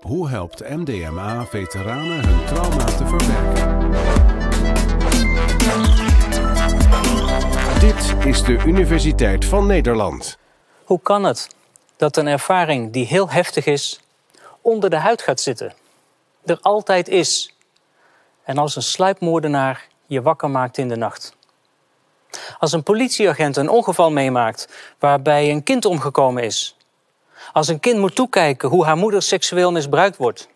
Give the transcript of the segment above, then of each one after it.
Hoe helpt MDMA veteranen hun trauma te verwerken? Dit is de Universiteit van Nederland. Hoe kan het dat een ervaring die heel heftig is, onder de huid gaat zitten? Er altijd is. En als een sluipmoordenaar je wakker maakt in de nacht. Als een politieagent een ongeval meemaakt waarbij een kind omgekomen is. Als een kind moet toekijken hoe haar moeder seksueel misbruikt wordt.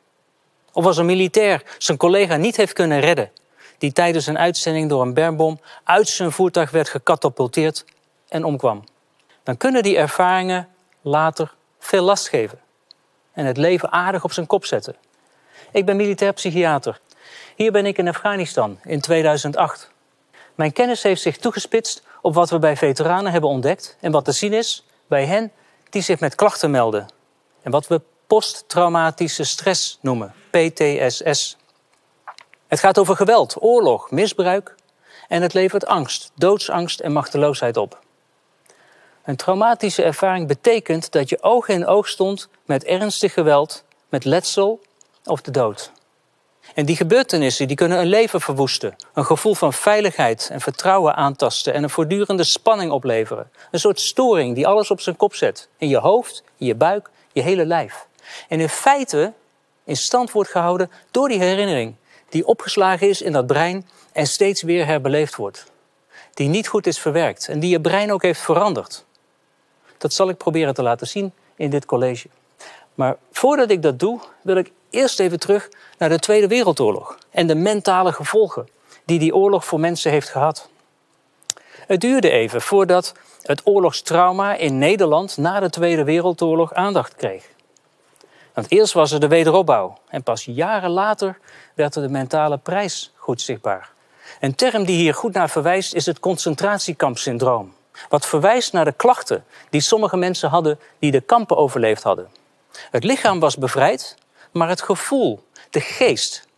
Of als een militair zijn collega niet heeft kunnen redden, die tijdens een uitzending door een bermbom uit zijn voertuig werd gecatapulteerd en omkwam. Dan kunnen die ervaringen later veel last geven en het leven aardig op zijn kop zetten. Ik ben militair psychiater. Hier ben ik in Afghanistan in 2008. Mijn kennis heeft zich toegespitst op wat we bij veteranen hebben ontdekt en wat te zien is bij hen die zich met klachten melden. En wat we posttraumatische stress noemen, PTSS. Het gaat over geweld, oorlog, misbruik en het levert angst, doodsangst en machteloosheid op. Een traumatische ervaring betekent dat je oog in oog stond met ernstig geweld, met letsel of de dood. En die gebeurtenissen die kunnen een leven verwoesten, een gevoel van veiligheid en vertrouwen aantasten en een voortdurende spanning opleveren. Een soort storing die alles op zijn kop zet, in je hoofd, in je buik, je hele lijf. En in feite in stand wordt gehouden door die herinnering die opgeslagen is in dat brein en steeds weer herbeleefd wordt. Die niet goed is verwerkt en die je brein ook heeft veranderd. Dat zal ik proberen te laten zien in dit college. Maar voordat ik dat doe, wil ik eerst even terug naar de Tweede Wereldoorlog en de mentale gevolgen die die oorlog voor mensen heeft gehad. Het duurde even voordat het oorlogstrauma in Nederland na de Tweede Wereldoorlog aandacht kreeg. Want eerst was er de wederopbouw en pas jaren later werd er de mentale prijs goed zichtbaar. Een term die hier goed naar verwijst is het concentratiekampsyndroom. Wat verwijst naar de klachten die sommige mensen hadden die de kampen overleefd hadden. Het lichaam was bevrijd, maar het gevoel, de geest,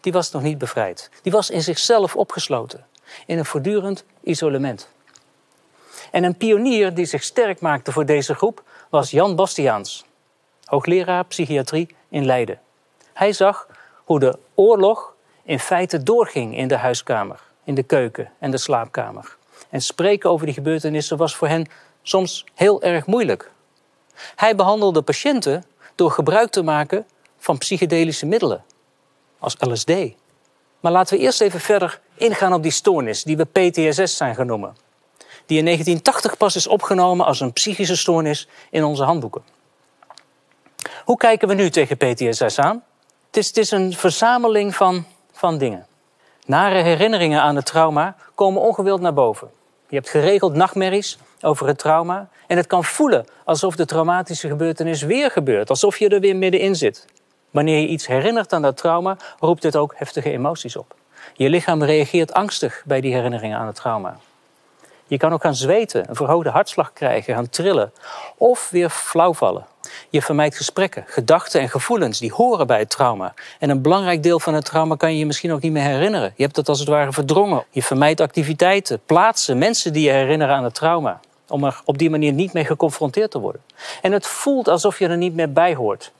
die was nog niet bevrijd. Die was in zichzelf opgesloten, in een voortdurend isolement. En een pionier die zich sterk maakte voor deze groep was Jan Bastiaans, hoogleraar psychiatrie in Leiden. Hij zag hoe de oorlog in feite doorging in de huiskamer, in de keuken en de slaapkamer. En spreken over die gebeurtenissen was voor hen soms heel erg moeilijk. Hij behandelde patiënten door gebruik te maken van psychedelische middelen, als LSD. Maar laten we eerst even verder ingaan op die stoornis, die we PTSS zijn genoemd. Die in 1980 pas is opgenomen als een psychische stoornis in onze handboeken. Hoe kijken we nu tegen PTSS aan? Het is, het is een verzameling van, van dingen. Nare herinneringen aan het trauma komen ongewild naar boven. Je hebt geregeld nachtmerries over het trauma. En het kan voelen alsof de traumatische gebeurtenis weer gebeurt, alsof je er weer middenin zit. Wanneer je iets herinnert aan dat trauma, roept dit ook heftige emoties op. Je lichaam reageert angstig bij die herinneringen aan het trauma. Je kan ook gaan zweten, een verhoogde hartslag krijgen, gaan trillen of weer flauw vallen. Je vermijdt gesprekken, gedachten en gevoelens die horen bij het trauma. En een belangrijk deel van het trauma kan je je misschien ook niet meer herinneren. Je hebt het als het ware verdrongen. Je vermijdt activiteiten, plaatsen, mensen die je herinneren aan het trauma. Om er op die manier niet mee geconfronteerd te worden. En het voelt alsof je er niet meer bij hoort.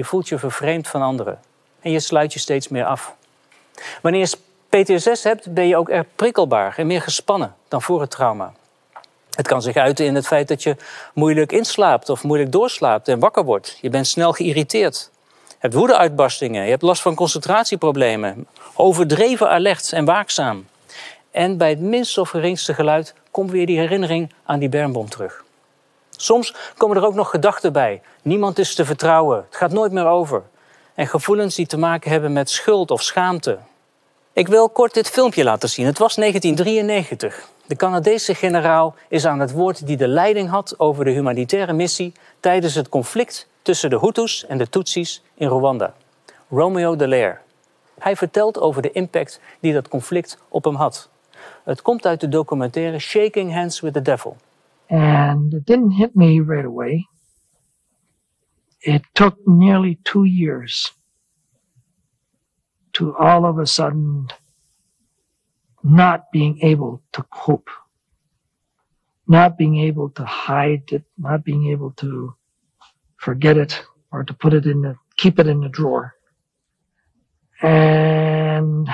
Je voelt je vervreemd van anderen. En je sluit je steeds meer af. Wanneer je PTSS hebt, ben je ook erg prikkelbaar en meer gespannen dan voor het trauma. Het kan zich uiten in het feit dat je moeilijk inslaapt of moeilijk doorslaapt en wakker wordt. Je bent snel geïrriteerd. Je hebt woedeuitbarstingen, je hebt last van concentratieproblemen, overdreven alert en waakzaam. En bij het minst of geringste geluid komt weer die herinnering aan die bermbom terug. Soms komen er ook nog gedachten bij. Niemand is te vertrouwen, het gaat nooit meer over. En gevoelens die te maken hebben met schuld of schaamte. Ik wil kort dit filmpje laten zien. Het was 1993. De Canadese generaal is aan het woord die de leiding had over de humanitaire missie tijdens het conflict tussen de Hutus en de Tutsis in Rwanda. Romeo Dallaire. Hij vertelt over de impact die dat conflict op hem had. Het komt uit de documentaire Shaking Hands with the Devil. And it didn't hit me right away. It took nearly two years to all of a sudden not being able to cope, not being able to hide it, not being able to forget it or to put it in the keep it in the drawer. And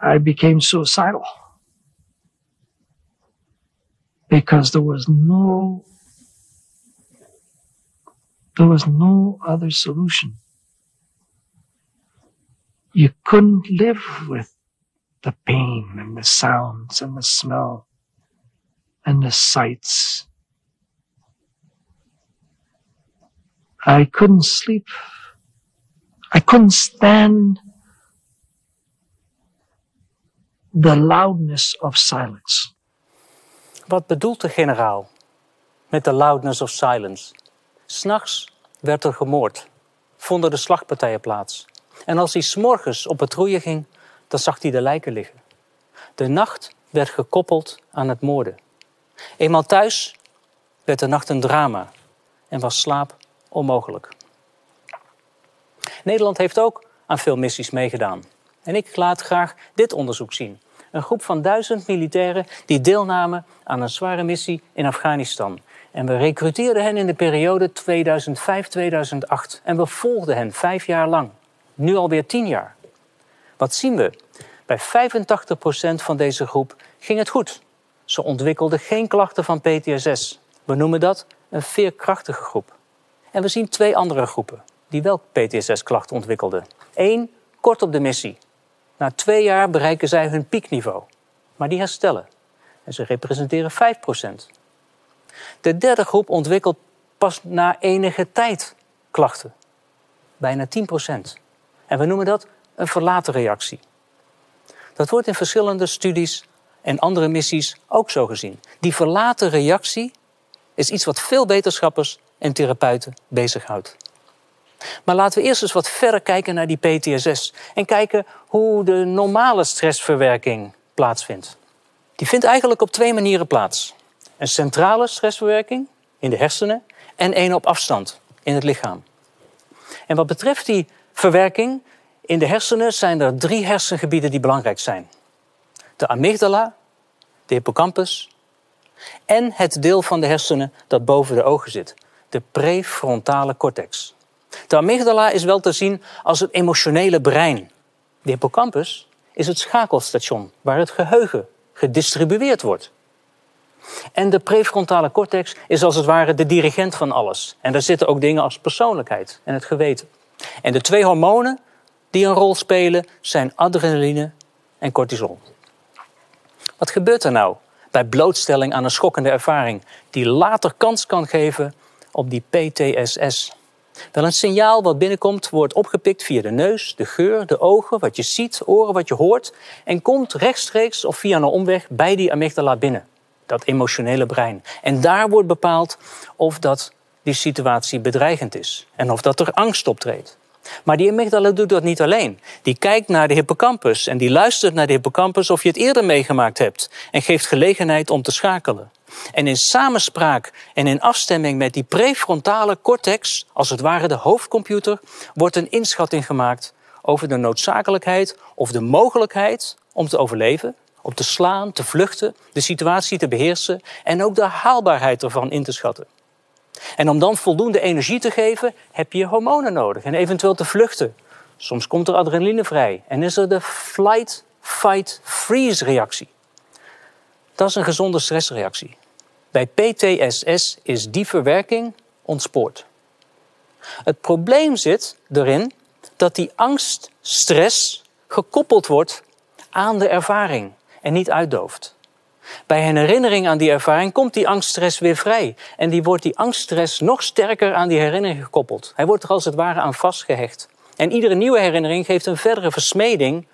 I became suicidal because there was no there was no other solution. You couldn't live with the pain and the sounds and the smell and the sights. I couldn't sleep. I couldn't stand the loudness of silence. Wat bedoelt de generaal met de loudness of silence? S'nachts werd er gemoord, vonden de slagpartijen plaats. En als hij s'morgens op patrouille ging, dan zag hij de lijken liggen. De nacht werd gekoppeld aan het moorden. Eenmaal thuis werd de nacht een drama en was slaap onmogelijk. Nederland heeft ook aan veel missies meegedaan. En ik laat graag dit onderzoek zien. Een groep van duizend militairen die deelnamen aan een zware missie in Afghanistan. En we recruteerden hen in de periode 2005-2008. En we volgden hen vijf jaar lang. Nu alweer tien jaar. Wat zien we? Bij 85% van deze groep ging het goed. Ze ontwikkelden geen klachten van PTSS. We noemen dat een veerkrachtige groep. En we zien twee andere groepen die wel PTSS-klachten ontwikkelden. Eén, kort op de missie. Na twee jaar bereiken zij hun piekniveau. Maar die herstellen. En ze representeren 5%. De derde groep ontwikkelt pas na enige tijd klachten. Bijna 10%. En we noemen dat een verlaten reactie. Dat wordt in verschillende studies en andere missies ook zo gezien. Die verlaten reactie is iets wat veel wetenschappers en therapeuten bezighoudt. Maar laten we eerst eens wat verder kijken naar die PTSS en kijken hoe de normale stressverwerking plaatsvindt. Die vindt eigenlijk op twee manieren plaats. Een centrale stressverwerking in de hersenen en een op afstand in het lichaam. En wat betreft die verwerking in de hersenen zijn er drie hersengebieden die belangrijk zijn. De amygdala, de hippocampus en het deel van de hersenen dat boven de ogen zit, de prefrontale cortex. De amygdala is wel te zien als het emotionele brein. De hippocampus is het schakelstation waar het geheugen gedistribueerd wordt. En de prefrontale cortex is als het ware de dirigent van alles. En daar zitten ook dingen als persoonlijkheid en het geweten. En de twee hormonen die een rol spelen zijn adrenaline en cortisol. Wat gebeurt er nou bij blootstelling aan een schokkende ervaring die later kans kan geven op die PTSS? Wel, een signaal wat binnenkomt wordt opgepikt via de neus, de geur, de ogen, wat je ziet, oren, wat je hoort en komt rechtstreeks of via een omweg bij die amygdala binnen, dat emotionele brein. En daar wordt bepaald of dat die situatie bedreigend is en of dat er angst optreedt. Maar die amygdala doet dat niet alleen. Die kijkt naar de hippocampus en die luistert naar de hippocampus of je het eerder meegemaakt hebt en geeft gelegenheid om te schakelen. En in samenspraak en in afstemming met die prefrontale cortex, als het ware de hoofdcomputer, wordt een inschatting gemaakt over de noodzakelijkheid of de mogelijkheid om te overleven, om te slaan, te vluchten, de situatie te beheersen en ook de haalbaarheid ervan in te schatten. En om dan voldoende energie te geven, heb je hormonen nodig en eventueel te vluchten. Soms komt er adrenaline vrij en is er de flight, fight, freeze reactie. Dat is een gezonde stressreactie. Bij PTSS is die verwerking ontspoord. Het probleem zit erin dat die angst, stress gekoppeld wordt aan de ervaring en niet uitdooft. Bij een herinnering aan die ervaring komt die angststress weer vrij. En die wordt die angststress nog sterker aan die herinnering gekoppeld. Hij wordt er als het ware aan vastgehecht. En iedere nieuwe herinnering geeft een verdere versmeding,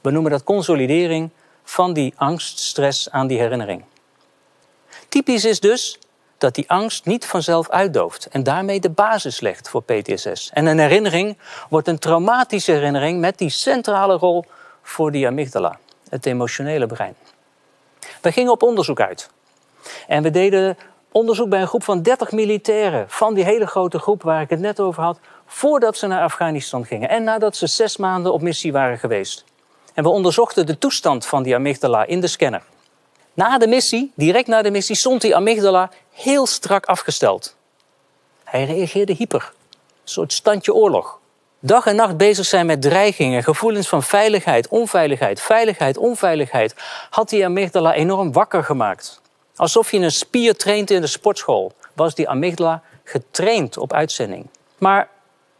we noemen dat consolidering, van die angststress aan die herinnering. Typisch is dus dat die angst niet vanzelf uitdooft en daarmee de basis legt voor PTSS. En een herinnering wordt een traumatische herinnering met die centrale rol voor die amygdala, het emotionele brein. We gingen op onderzoek uit. En we deden onderzoek bij een groep van 30 militairen van die hele grote groep waar ik het net over had, voordat ze naar Afghanistan gingen en nadat ze zes maanden op missie waren geweest. En we onderzochten de toestand van die amygdala in de scanner. Na de missie, direct na de missie, stond die amygdala heel strak afgesteld. Hij reageerde hyper. soort standje oorlog. Dag en nacht bezig zijn met dreigingen, gevoelens van veiligheid, onveiligheid, veiligheid, onveiligheid, had die amygdala enorm wakker gemaakt. Alsof je een spier traint in de sportschool, was die amygdala getraind op uitzending. Maar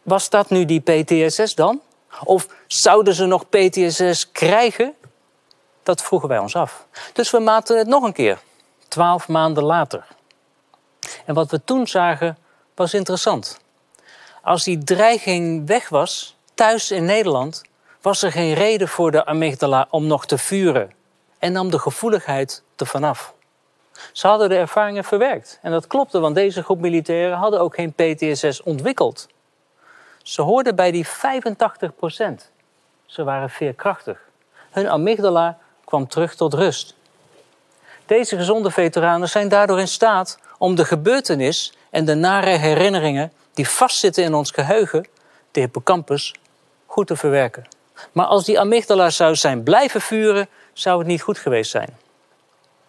was dat nu die PTSS dan? Of zouden ze nog PTSS krijgen? Dat vroegen wij ons af. Dus we maten het nog een keer, twaalf maanden later. En wat we toen zagen was interessant. Als die dreiging weg was, thuis in Nederland, was er geen reden voor de amygdala om nog te vuren en nam de gevoeligheid er vanaf. Ze hadden de ervaringen verwerkt. En dat klopte, want deze groep militairen hadden ook geen PTSS ontwikkeld. Ze hoorden bij die 85 procent. Ze waren veerkrachtig. Hun amygdala kwam terug tot rust. Deze gezonde veteranen zijn daardoor in staat om de gebeurtenis en de nare herinneringen die vastzitten in ons geheugen, de hippocampus, goed te verwerken. Maar als die amygdala zou zijn blijven vuren, zou het niet goed geweest zijn.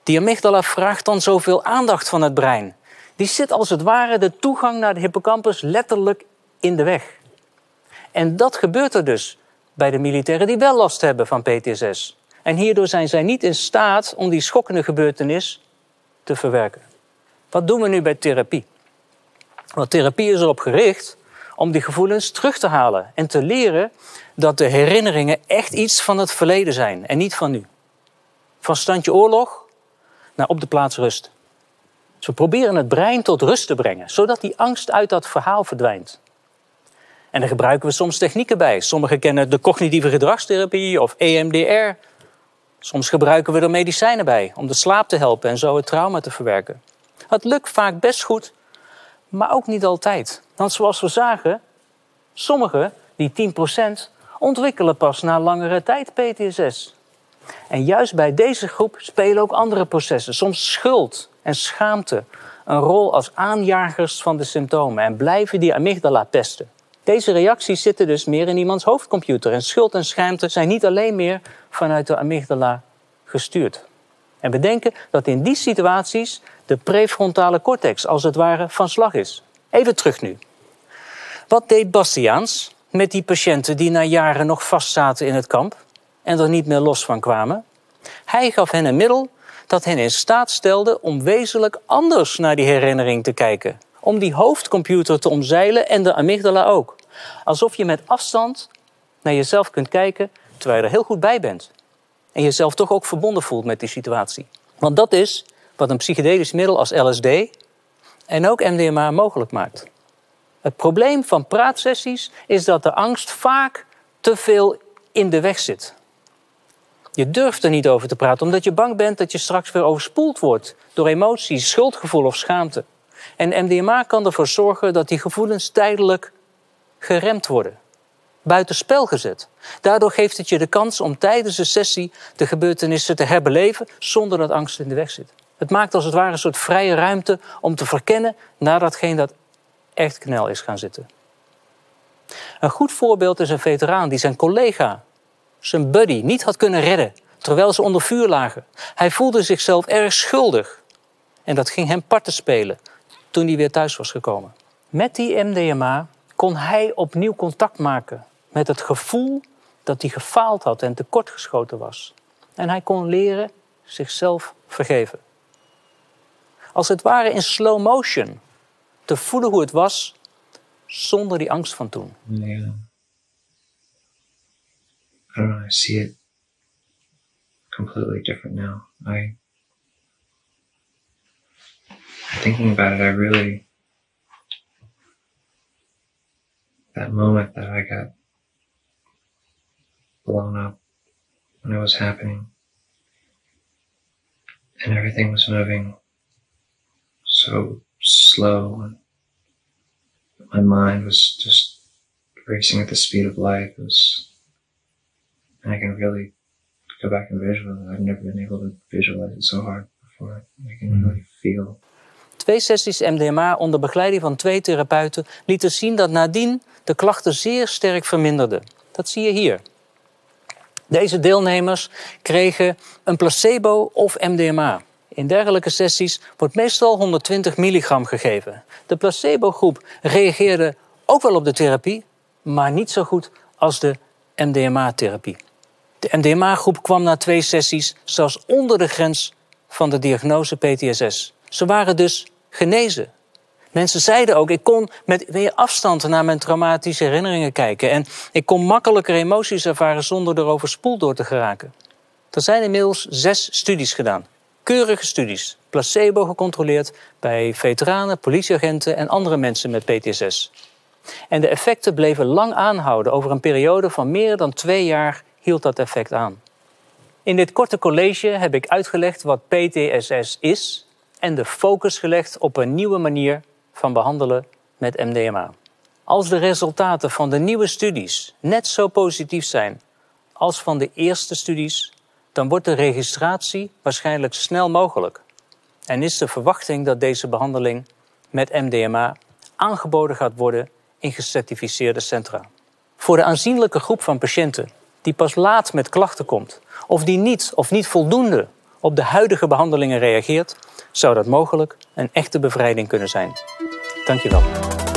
Die amygdala vraagt dan zoveel aandacht van het brein. Die zit als het ware de toegang naar de hippocampus letterlijk in de weg. En dat gebeurt er dus bij de militairen die wel last hebben van PTSS. En hierdoor zijn zij niet in staat om die schokkende gebeurtenis te verwerken. Wat doen we nu bij therapie? Want therapie is erop gericht om die gevoelens terug te halen en te leren dat de herinneringen echt iets van het verleden zijn en niet van nu. Van standje oorlog naar op de plaats rust. Dus we proberen het brein tot rust te brengen, zodat die angst uit dat verhaal verdwijnt. En daar gebruiken we soms technieken bij. Sommigen kennen de cognitieve gedragstherapie of EMDR. Soms gebruiken we er medicijnen bij om de slaap te helpen en zo het trauma te verwerken. Het lukt vaak best goed, maar ook niet altijd. Want zoals we zagen, sommigen, die 10%, ontwikkelen pas na langere tijd PTSS. En juist bij deze groep spelen ook andere processen, soms schuld en schaamte, een rol als aanjagers van de symptomen en blijven die amygdala pesten. Deze reacties zitten dus meer in iemands hoofdcomputer en schuld en schaamte zijn niet alleen meer vanuit de amygdala gestuurd. En bedenken dat in die situaties de prefrontale cortex als het ware van slag is. Even terug nu. Wat deed Bastiaans met die patiënten die na jaren nog vastzaten in het kamp en er niet meer los van kwamen? Hij gaf hen een middel dat hen in staat stelde om wezenlijk anders naar die herinnering te kijken. Om die hoofdcomputer te omzeilen en de amygdala ook. Alsof je met afstand naar jezelf kunt kijken terwijl je er heel goed bij bent. En jezelf toch ook verbonden voelt met die situatie. Want dat is wat een psychedelisch middel als LSD en ook MDMA mogelijk maakt. Het probleem van praatsessies is dat de angst vaak te veel in de weg zit. Je durft er niet over te praten omdat je bang bent dat je straks weer overspoeld wordt door emoties, schuldgevoel of schaamte. En MDMA kan ervoor zorgen dat die gevoelens tijdelijk geremd worden, buitenspel gezet. Daardoor geeft het je de kans om tijdens de sessie de gebeurtenissen te herbeleven zonder dat angst in de weg zit. Het maakt als het ware een soort vrije ruimte om te verkennen naar datgene dat echt knel is gaan zitten. Een goed voorbeeld is een veteraan die zijn collega, zijn buddy, niet had kunnen redden terwijl ze onder vuur lagen. Hij voelde zichzelf erg schuldig en dat ging hem parten spelen toen hij weer thuis was gekomen. Met die MDMA kon hij opnieuw contact maken met het gevoel dat hij gefaald had en tekortgeschoten was. En hij kon leren zichzelf vergeven. Als het ware in slow motion te voelen hoe het was zonder die angst van toen. Yeah. I don't I see it completely different now. I thinking about it, I really that moment that I got blown up when it was happening and everything was moving so slow and my mind was just racing at the speed of light. It was and I can really go back and visualize. I've never been able to visualize it so hard before. I can mm-hmm. really feel Twee sessies MDMA onder begeleiding van twee therapeuten lieten zien dat nadien de klachten zeer sterk verminderden. Dat zie je hier. Deze deelnemers kregen een placebo of MDMA. In dergelijke sessies wordt meestal 120 milligram gegeven. De placebo-groep reageerde ook wel op de therapie, maar niet zo goed als de MDMA-therapie. De MDMA-groep kwam na twee sessies zelfs onder de grens van de diagnose PTSS. Ze waren dus genezen. Mensen zeiden ook, ik kon met meer afstand naar mijn traumatische herinneringen kijken en ik kon makkelijker emoties ervaren zonder erover spoeld door te geraken. Er zijn inmiddels zes studies gedaan. Keurige studies, placebo gecontroleerd bij veteranen, politieagenten en andere mensen met PTSS. En de effecten bleven lang aanhouden. Over een periode van meer dan twee jaar hield dat effect aan. In dit korte college heb ik uitgelegd wat PTSS is en de focus gelegd op een nieuwe manier van behandelen met MDMA. Als de resultaten van de nieuwe studies net zo positief zijn als van de eerste studies, dan wordt de registratie waarschijnlijk snel mogelijk. En is de verwachting dat deze behandeling met MDMA aangeboden gaat worden in gecertificeerde centra. Voor de aanzienlijke groep van patiënten die pas laat met klachten komt, of die niet of niet voldoende op de huidige behandelingen reageert, zou dat mogelijk een echte bevrijding kunnen zijn. Dankjewel.